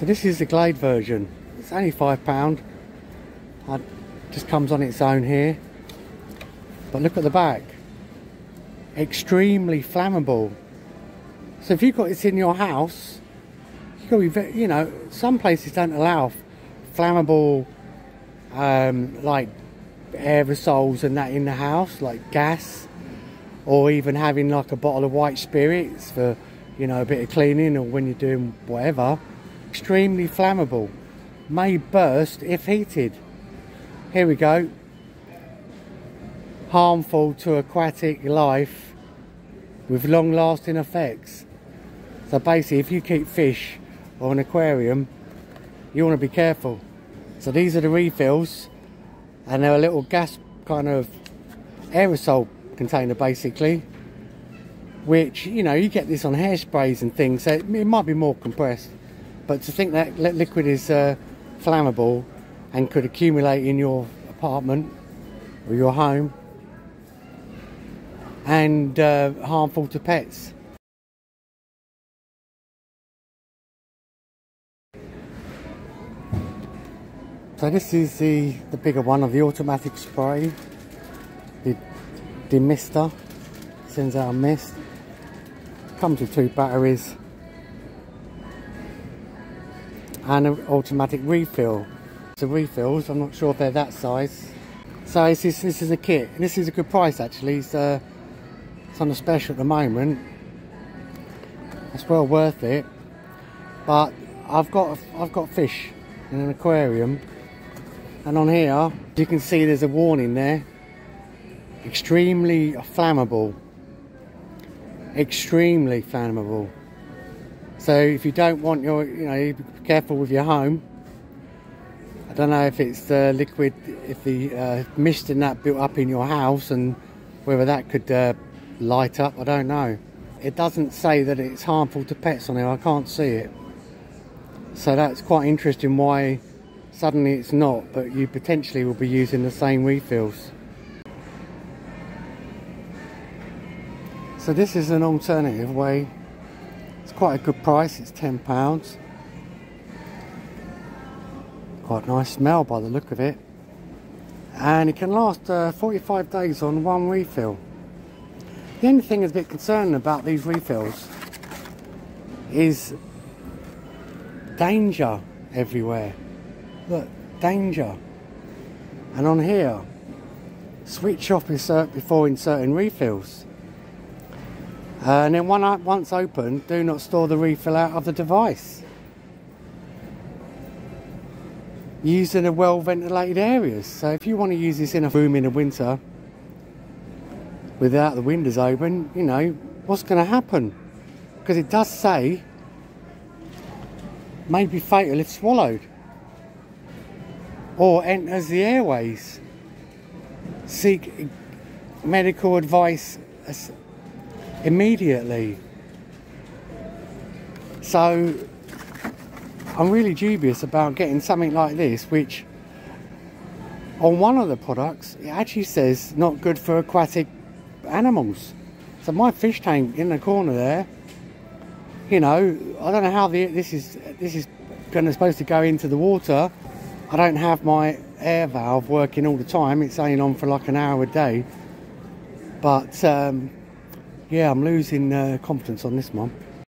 So this is the Glade version. It's only £5. It just comes on its own here. But look at the back. Extremely flammable. So if you've got this in your house, you've got to be, very, you know, some places don't allow flammable, um, like aerosols and that in the house, like gas, or even having like a bottle of white spirits for, you know, a bit of cleaning or when you're doing whatever. Extremely flammable. May burst if heated. Here we go. Harmful to aquatic life with long lasting effects. So basically if you keep fish or an aquarium, you want to be careful. So these are the refills and they're a little gas kind of aerosol container basically which you know you get this on hairsprays and things so it, might be more compressed but to think that liquid is uh, flammable and could accumulate in your apartment or your home and uh, harmful to pets So this is the, the bigger one of the automatic spray. The demister sends out a mist. Comes with two batteries. And an automatic refill. So refills, I'm not sure if they're that size. So this is, this is a kit. This is a good price actually. It's, uh, it's on a special at the moment. It's well worth it. But I've got I've got fish in an aquarium and on here you can see there's a warning there extremely flammable extremely flammable so if you don't want your you know be careful with your home I don't know if it's the liquid if the uh, mist and that built up in your house and whether that could uh, light up I don't know it doesn't say that it's harmful to pets on there I can't see it so that's quite interesting why suddenly it's not, but you potentially will be using the same refills. So this is an alternative way. It's quite a good price, it's £10. Quite nice smell by the look of it. And it can last uh, 45 days on one refill. The only thing that's a bit concerning about these refills is danger everywhere. Look, danger. And on here, switch off insert before inserting refills. Uh, and then once open, do not store the refill out of the device. Use in a well ventilated areas. So if you want to use this in a room in the winter without the windows open, you know, what's going to happen? Because it does say may be fatal if swallowed or enters the airways. Seek medical advice immediately. So I'm really dubious about getting something like this, which on one of the products it actually says not good for aquatic animals. So my fish tank in the corner there, you know, I don't know how the, this is this is going to supposed to go into the water I don't have my air valve working all the time. It's only on for like an hour a day. But um, yeah, I'm losing uh, confidence on this one.